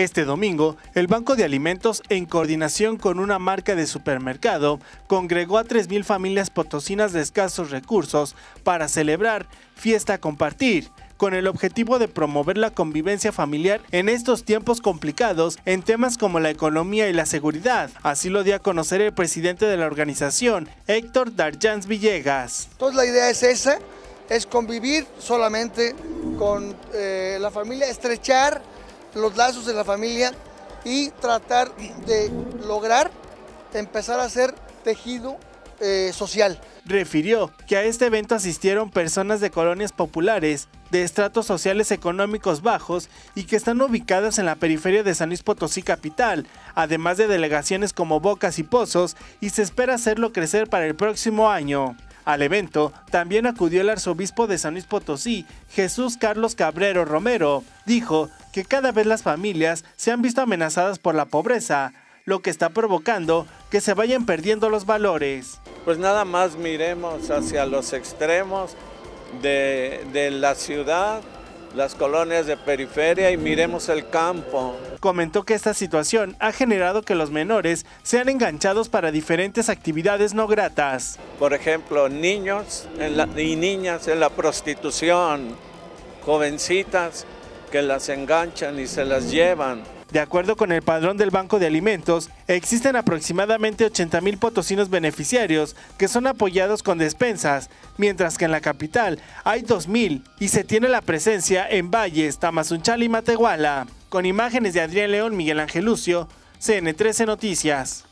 Este domingo, el Banco de Alimentos, en coordinación con una marca de supermercado, congregó a 3.000 familias potosinas de escasos recursos para celebrar Fiesta Compartir, con el objetivo de promover la convivencia familiar en estos tiempos complicados en temas como la economía y la seguridad. Así lo dio a conocer el presidente de la organización, Héctor Darjans Villegas. Entonces la idea es esa, es convivir solamente con eh, la familia, estrechar los lazos de la familia y tratar de lograr empezar a hacer tejido eh, social. Refirió que a este evento asistieron personas de colonias populares, de estratos sociales económicos bajos y que están ubicadas en la periferia de San Luis Potosí capital, además de delegaciones como Bocas y Pozos, y se espera hacerlo crecer para el próximo año. Al evento también acudió el arzobispo de San Luis Potosí, Jesús Carlos Cabrero Romero. Dijo que cada vez las familias se han visto amenazadas por la pobreza, lo que está provocando que se vayan perdiendo los valores. Pues nada más miremos hacia los extremos de, de la ciudad las colonias de periferia y miremos el campo. Comentó que esta situación ha generado que los menores sean enganchados para diferentes actividades no gratas. Por ejemplo, niños y niñas en la prostitución, jovencitas que las enganchan y se las llevan. De acuerdo con el padrón del Banco de Alimentos, existen aproximadamente 80 mil potosinos beneficiarios que son apoyados con despensas, mientras que en la capital hay 2 mil y se tiene la presencia en Valles, Tamazunchal y Matehuala. Con imágenes de Adrián León Miguel Ángel Lucio, CN13 Noticias.